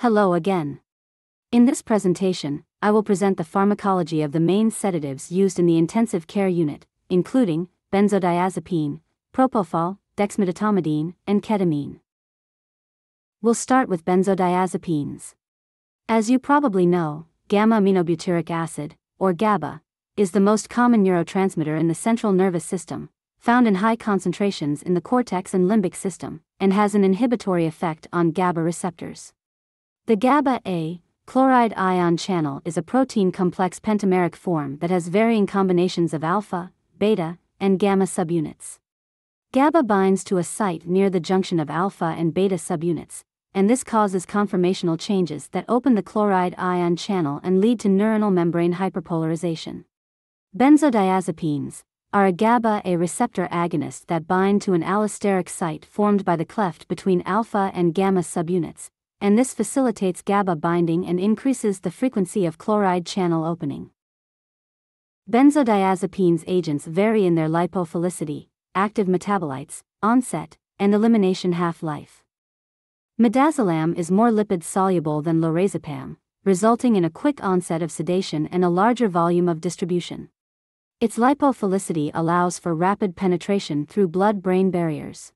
Hello again. In this presentation, I will present the pharmacology of the main sedatives used in the intensive care unit, including benzodiazepine, propofol, dexmedetomidine, and ketamine. We'll start with benzodiazepines. As you probably know, gamma aminobutyric acid, or GABA, is the most common neurotransmitter in the central nervous system, found in high concentrations in the cortex and limbic system, and has an inhibitory effect on GABA receptors. The GABA A chloride ion channel is a protein complex pentameric form that has varying combinations of alpha, beta, and gamma subunits. GABA binds to a site near the junction of alpha and beta subunits, and this causes conformational changes that open the chloride ion channel and lead to neuronal membrane hyperpolarization. Benzodiazepines, are a GABA A receptor agonist that bind to an allosteric site formed by the cleft between alpha and gamma subunits, and this facilitates GABA binding and increases the frequency of chloride channel opening. Benzodiazepines agents vary in their lipophilicity, active metabolites, onset, and elimination half-life. Midazolam is more lipid soluble than lorazepam, resulting in a quick onset of sedation and a larger volume of distribution. Its lipophilicity allows for rapid penetration through blood-brain barriers.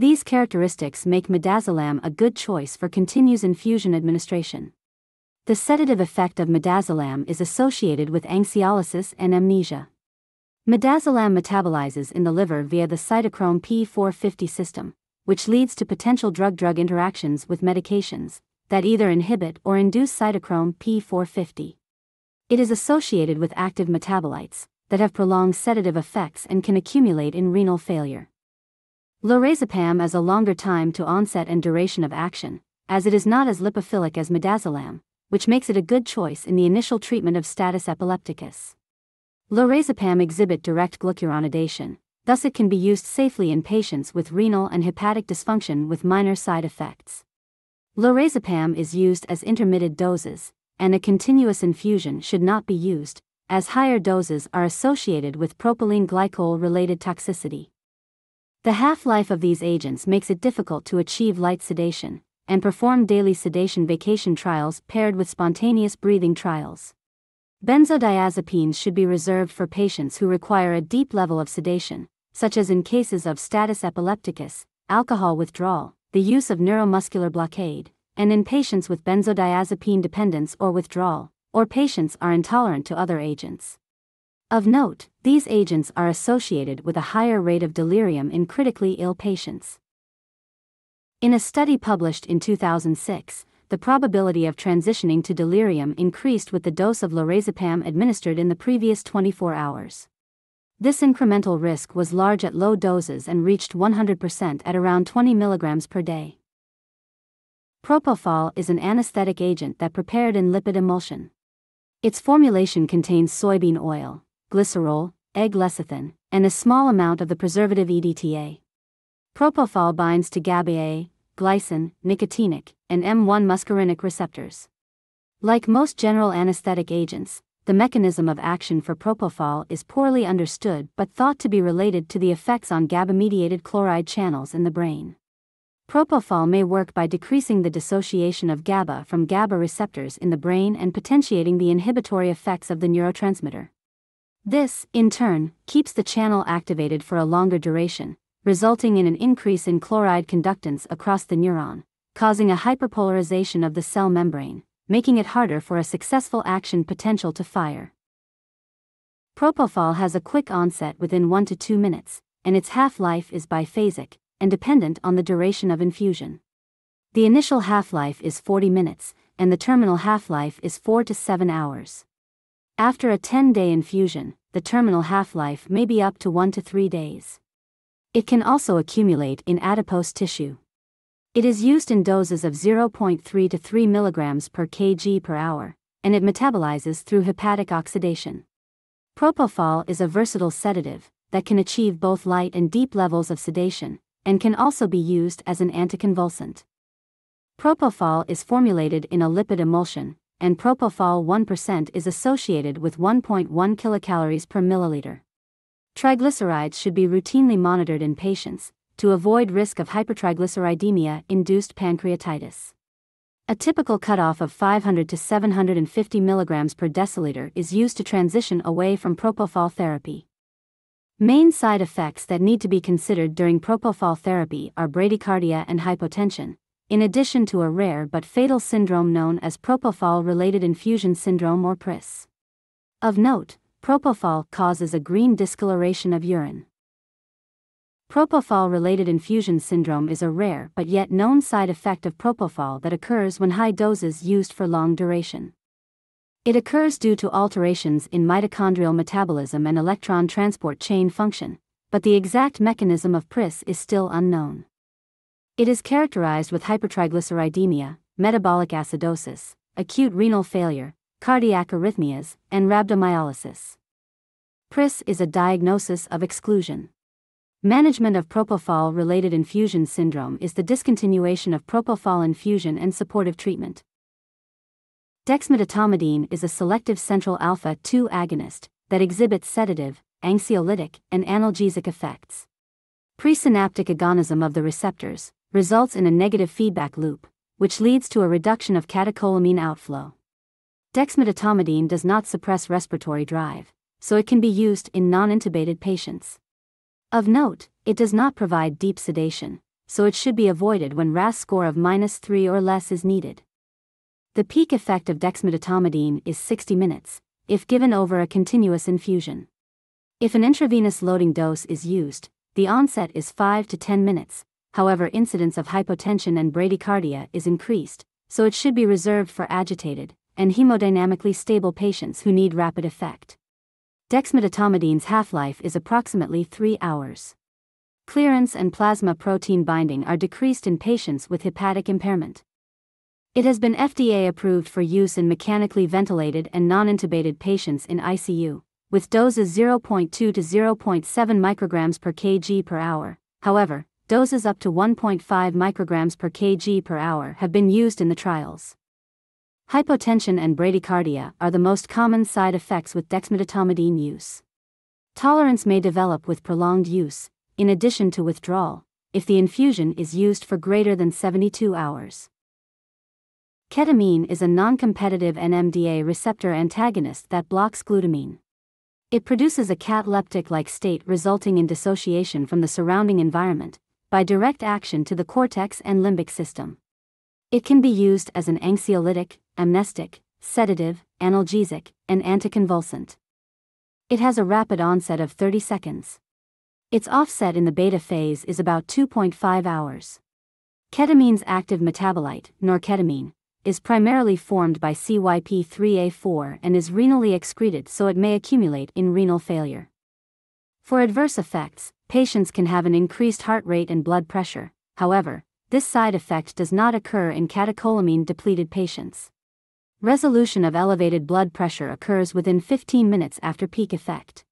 These characteristics make midazolam a good choice for continuous infusion administration. The sedative effect of midazolam is associated with anxiolysis and amnesia. Midazolam metabolizes in the liver via the cytochrome P450 system, which leads to potential drug-drug interactions with medications that either inhibit or induce cytochrome P450. It is associated with active metabolites, that have prolonged sedative effects and can accumulate in renal failure. Lorazepam has a longer time to onset and duration of action, as it is not as lipophilic as midazolam, which makes it a good choice in the initial treatment of status epilepticus. Lorazepam exhibit direct glucuronidation, thus it can be used safely in patients with renal and hepatic dysfunction with minor side effects. Lorazepam is used as intermittent doses, and a continuous infusion should not be used, as higher doses are associated with propylene glycol related toxicity. The half life of these agents makes it difficult to achieve light sedation, and perform daily sedation vacation trials paired with spontaneous breathing trials. Benzodiazepines should be reserved for patients who require a deep level of sedation, such as in cases of status epilepticus, alcohol withdrawal, the use of neuromuscular blockade, and in patients with benzodiazepine dependence or withdrawal, or patients are intolerant to other agents. Of note, these agents are associated with a higher rate of delirium in critically ill patients. In a study published in 2006, the probability of transitioning to delirium increased with the dose of lorazepam administered in the previous 24 hours. This incremental risk was large at low doses and reached 100% at around 20 mg per day. Propofol is an anesthetic agent that prepared in lipid emulsion. Its formulation contains soybean oil, glycerol, egg lecithin, and a small amount of the preservative EDTA. Propofol binds to GABA-A, glycine, nicotinic, and M1 muscarinic receptors. Like most general anesthetic agents, the mechanism of action for propofol is poorly understood but thought to be related to the effects on GABA-mediated chloride channels in the brain. Propofol may work by decreasing the dissociation of GABA from GABA receptors in the brain and potentiating the inhibitory effects of the neurotransmitter. This, in turn, keeps the channel activated for a longer duration, resulting in an increase in chloride conductance across the neuron, causing a hyperpolarization of the cell membrane, making it harder for a successful action potential to fire. Propofol has a quick onset within 1 to 2 minutes, and its half-life is biphasic, and dependent on the duration of infusion. The initial half-life is 40 minutes, and the terminal half-life is 4 to 7 hours. After a 10-day infusion, the terminal half-life may be up to 1 to 3 days. It can also accumulate in adipose tissue. It is used in doses of 0.3 to 3 mg per kg per hour, and it metabolizes through hepatic oxidation. Propofol is a versatile sedative that can achieve both light and deep levels of sedation, and can also be used as an anticonvulsant. Propofol is formulated in a lipid emulsion, and propofol 1% is associated with 1.1 kilocalories per milliliter. Triglycerides should be routinely monitored in patients to avoid risk of hypertriglyceridemia induced pancreatitis. A typical cutoff of 500 to 750 mg per deciliter is used to transition away from propofol therapy. Main side effects that need to be considered during propofol therapy are bradycardia and hypotension, in addition to a rare but fatal syndrome known as propofol related infusion syndrome or PRIS. Of note, propofol causes a green discoloration of urine. Propofol related infusion syndrome is a rare but yet known side effect of propofol that occurs when high doses used for long duration. It occurs due to alterations in mitochondrial metabolism and electron transport chain function, but the exact mechanism of PRIS is still unknown. It is characterized with hypertriglyceridemia, metabolic acidosis, acute renal failure, cardiac arrhythmias, and rhabdomyolysis. PRIS is a diagnosis of exclusion. Management of propofol related infusion syndrome is the discontinuation of propofol infusion and supportive treatment. Dexmedetomidine is a selective central alpha 2 agonist that exhibits sedative, anxiolytic, and analgesic effects. Presynaptic agonism of the receptors results in a negative feedback loop, which leads to a reduction of catecholamine outflow. Dexmedetomidine does not suppress respiratory drive, so it can be used in non intubated patients. Of note, it does not provide deep sedation, so it should be avoided when RASS score of minus 3 or less is needed. The peak effect of dexmedetomidine is 60 minutes, if given over a continuous infusion. If an intravenous loading dose is used, the onset is 5 to 10 minutes, however incidence of hypotension and bradycardia is increased, so it should be reserved for agitated and hemodynamically stable patients who need rapid effect. Dexmedetomidines half-life is approximately 3 hours. Clearance and plasma protein binding are decreased in patients with hepatic impairment. It has been FDA approved for use in mechanically ventilated and non-intubated patients in ICU, with doses 0.2 to 0.7 micrograms per kg per hour. However, doses up to 1.5 micrograms per kg per hour have been used in the trials. Hypotension and bradycardia are the most common side effects with dexmedetomidine use. Tolerance may develop with prolonged use, in addition to withdrawal, if the infusion is used for greater than 72 hours. Ketamine is a non-competitive NMDA receptor antagonist that blocks glutamine. It produces a cataleptic-like state resulting in dissociation from the surrounding environment, by direct action to the cortex and limbic system. It can be used as an anxiolytic, amnestic, sedative, analgesic, and anticonvulsant. It has a rapid onset of 30 seconds. Its offset in the beta phase is about 2.5 hours. Ketamine's active metabolite, norketamine, is primarily formed by CYP3A4 and is renally excreted so it may accumulate in renal failure. For adverse effects, patients can have an increased heart rate and blood pressure, however, this side effect does not occur in catecholamine depleted patients. Resolution of elevated blood pressure occurs within 15 minutes after peak effect.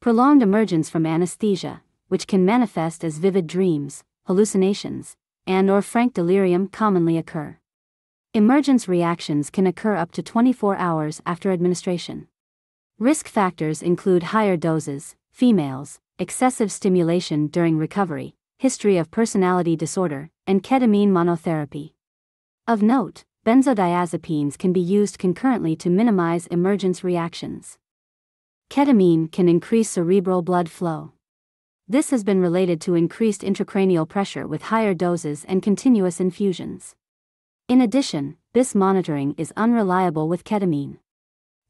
Prolonged emergence from anesthesia, which can manifest as vivid dreams, hallucinations, and or frank delirium commonly occur. Emergence reactions can occur up to 24 hours after administration. Risk factors include higher doses, females, excessive stimulation during recovery, history of personality disorder, and ketamine monotherapy. Of note, benzodiazepines can be used concurrently to minimize emergence reactions. Ketamine can increase cerebral blood flow. This has been related to increased intracranial pressure with higher doses and continuous infusions. In addition, BIS monitoring is unreliable with ketamine.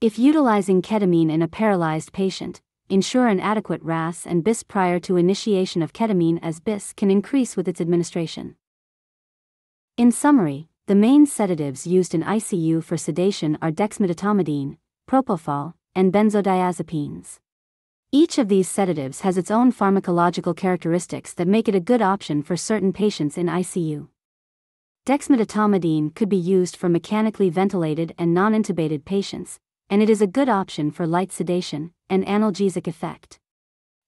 If utilizing ketamine in a paralyzed patient, ensure an adequate RASS and BIS prior to initiation of ketamine as BIS can increase with its administration. In summary, the main sedatives used in ICU for sedation are dexmedetomidine, propofol, and benzodiazepines. Each of these sedatives has its own pharmacological characteristics that make it a good option for certain patients in ICU. Dexmedetomidine could be used for mechanically ventilated and non intubated patients, and it is a good option for light sedation and analgesic effect.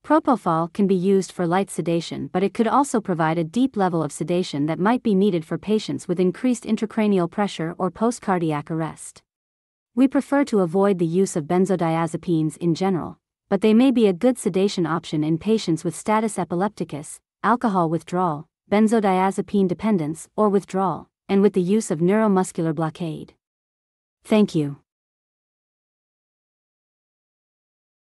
Propofol can be used for light sedation, but it could also provide a deep level of sedation that might be needed for patients with increased intracranial pressure or post cardiac arrest. We prefer to avoid the use of benzodiazepines in general, but they may be a good sedation option in patients with status epilepticus, alcohol withdrawal, benzodiazepine dependence, or withdrawal, and with the use of neuromuscular blockade. Thank you.